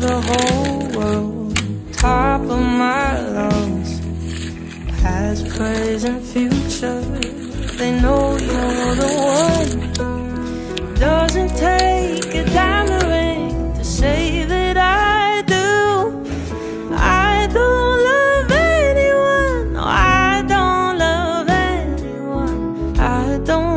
the whole world, top of my lungs. Past, present, future, they know you're the one. Doesn't take a diamond ring to say that I do. I don't love anyone, no, I don't love anyone, I don't.